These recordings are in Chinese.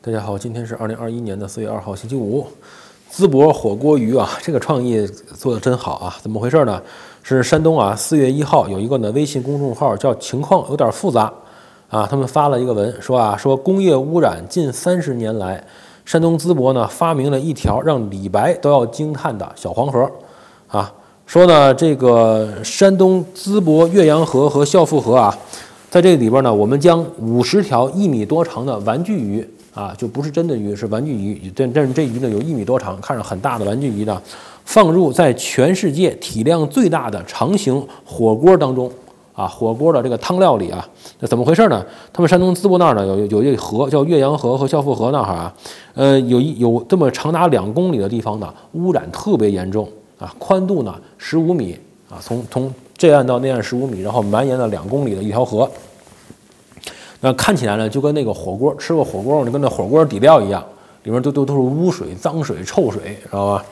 大家好，今天是二零二一年的四月二号，星期五。淄博火锅鱼啊，这个创意做的真好啊！怎么回事呢？是山东啊，四月一号有一个呢微信公众号叫“情况有点复杂”啊，他们发了一个文说啊，说工业污染近三十年来，山东淄博呢发明了一条让李白都要惊叹的小黄河啊，说呢这个山东淄博岳阳河和孝妇河啊，在这里边呢，我们将五十条一米多长的玩具鱼。啊，就不是真的鱼，是玩具鱼。但但是这鱼呢，有一米多长，看着很大的玩具鱼呢，放入在全世界体量最大的长形火锅当中啊，火锅的这个汤料里啊，那怎么回事呢？他们山东淄博那儿呢，有有一河叫岳阳河和孝妇河那儿啊，呃，有一有这么长达两公里的地方呢，污染特别严重啊，宽度呢十五米啊，从从这岸到那岸十五米，然后蔓延了两公里的一条河。那看起来呢，就跟那个火锅吃过火锅，就跟那火锅底料一样，里面都都都是污水、脏水、臭水，知道吧？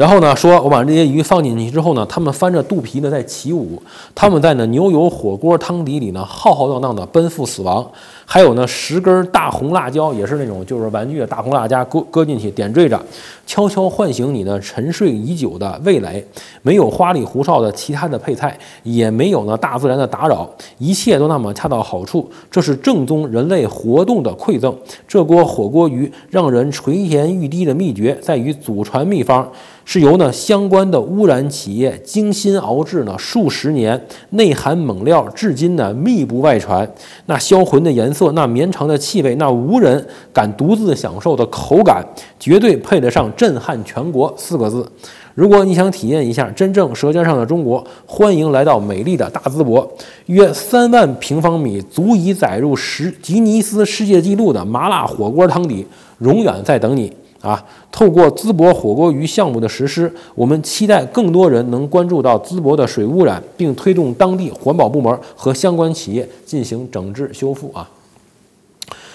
然后呢，说我把这些鱼放进去之后呢，他们翻着肚皮呢在起舞，他们在呢牛油火锅汤底里呢浩浩荡荡的奔赴死亡。还有呢，十根大红辣椒也是那种就是玩具的大红辣椒，搁搁进去点缀着，悄悄唤醒你呢沉睡已久的味蕾。没有花里胡哨的其他的配菜，也没有呢大自然的打扰，一切都那么恰到好处。这是正宗人类活动的馈赠。这锅火锅鱼让人垂涎欲滴的秘诀在于祖传秘方。是由呢相关的污染企业精心熬制呢数十年，内含猛料，至今呢密不外传。那销魂的颜色，那绵长的气味，那无人敢独自享受的口感，绝对配得上“震撼全国”四个字。如果你想体验一下真正舌尖上的中国，欢迎来到美丽的大淄博，约三万平方米，足以载入十吉尼斯世界纪录的麻辣火锅汤底，永远在等你。啊，透过淄博火锅鱼项目的实施，我们期待更多人能关注到淄博的水污染，并推动当地环保部门和相关企业进行整治修复啊。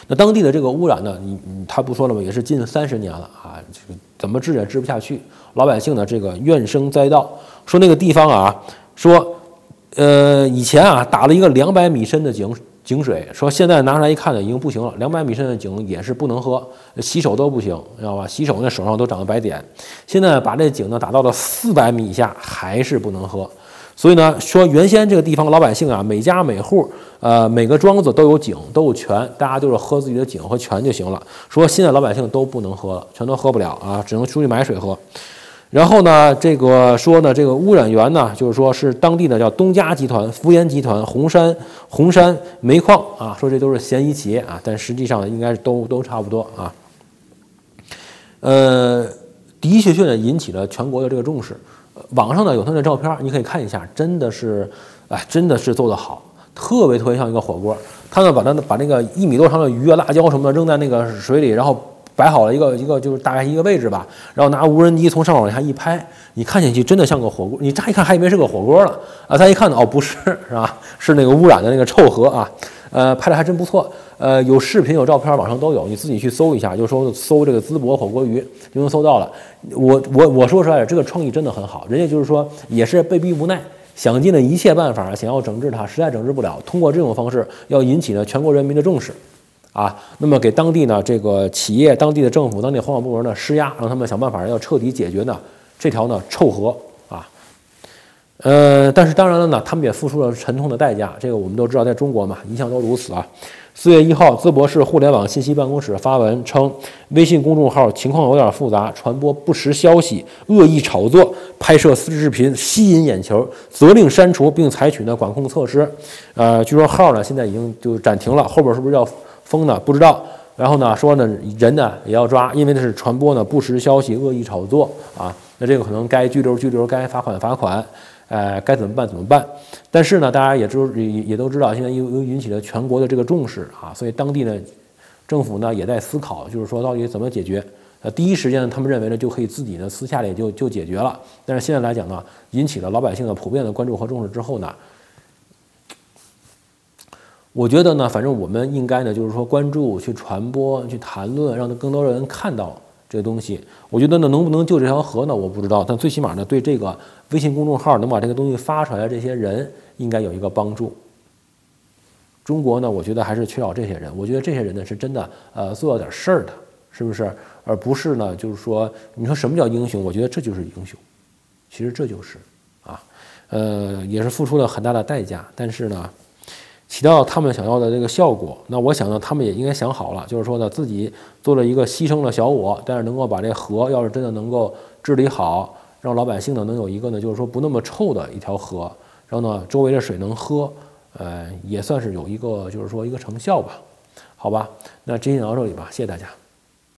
那当地的这个污染呢，你你他不说了吗？也是近三十年了啊，这个怎么治也治不下去，老百姓呢这个怨声载道，说那个地方啊，说呃以前啊打了一个两百米深的井。井水说现在拿出来一看呢，已经不行了。两百米深的井也是不能喝，洗手都不行，知道吧？洗手那手上都长了白点。现在把这井呢打到了四百米以下，还是不能喝。所以呢，说原先这个地方老百姓啊，每家每户，呃，每个庄子都有井，都有泉，大家就是喝自己的井和泉就行了。说现在老百姓都不能喝了，全都喝不了啊，只能出去买水喝。然后呢，这个说呢，这个污染源呢，就是说是当地的叫东家集团、福岩集团、红山红山煤矿啊，说这都是嫌疑企业啊，但实际上应该是都都差不多啊。呃，的确确呢引起了全国的这个重视。网上呢有他的照片，你可以看一下，真的是，哎，真的是做得好，特别特别像一个火锅。他呢把他把那个一米多长的鱼啊、辣椒什么的扔在那个水里，然后。摆好了一个一个就是大概一个位置吧，然后拿无人机从上往下一拍，你看进去真的像个火锅，你乍一看还以为是个火锅了啊，再一看呢，哦不是是吧？是那个污染的那个臭河啊，呃，拍的还真不错，呃，有视频有照片，网上都有，你自己去搜一下，就说搜这个淄博火锅鱼就能搜到了。我我我说出来这个创意真的很好，人家就是说也是被逼无奈，想尽了一切办法想要整治它，实在整治不了，通过这种方式要引起呢全国人民的重视。啊，那么给当地呢这个企业、当地的政府、当地环保部门呢施压，让他们想办法要彻底解决呢这条呢臭河啊。呃，但是当然了呢，他们也付出了沉痛的代价。这个我们都知道，在中国嘛，一向都如此啊。四月一号，淄博市互联网信息办公室发文称，微信公众号情况有点复杂，传播不实消息、恶意炒作、拍摄私视频吸引眼球，责令删除并采取呢管控措施。呃，据说号呢现在已经就暂停了，后边是不是要？封呢不知道，然后呢说呢人呢也要抓，因为那是传播呢不实消息、恶意炒作啊。那这个可能该拘留拘留，该罚款罚款，呃，该怎么办怎么办。但是呢，大家也知也也都知道，现在又又引起了全国的这个重视啊，所以当地的政府呢也在思考，就是说到底怎么解决。呃，第一时间呢，他们认为呢就可以自己呢私下里就就解决了。但是现在来讲呢，引起了老百姓的普遍的关注和重视之后呢。我觉得呢，反正我们应该呢，就是说关注、去传播、去谈论，让更多人看到这个东西。我觉得呢，能不能救这条河呢？我不知道，但最起码呢，对这个微信公众号能把这个东西发出来，这些人应该有一个帮助。中国呢，我觉得还是缺少这些人。我觉得这些人呢，是真的呃做了点事儿的，是不是？而不是呢，就是说，你说什么叫英雄？我觉得这就是英雄，其实这就是啊，呃，也是付出了很大的代价，但是呢。起到他们想要的这个效果，那我想呢，他们也应该想好了，就是说呢，自己做了一个牺牲了小我，但是能够把这河，要是真的能够治理好，让老百姓呢能有一个呢，就是说不那么臭的一条河，然后呢，周围的水能喝，呃，也算是有一个就是说一个成效吧，好吧，那今天聊到这里吧，谢谢大家。